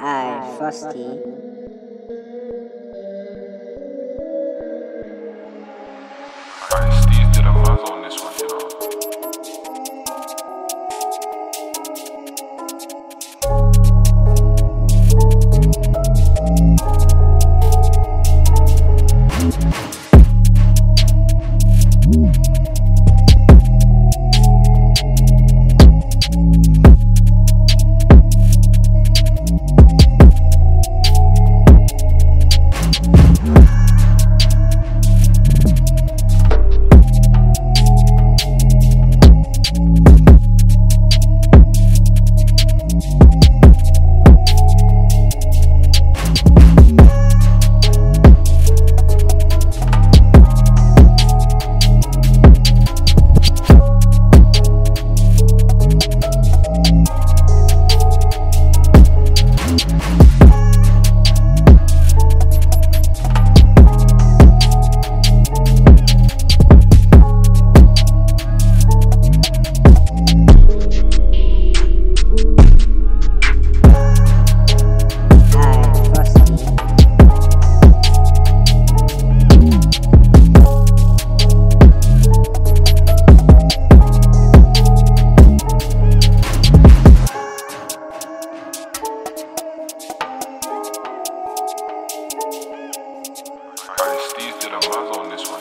I, Frosty, I'm hung on this one.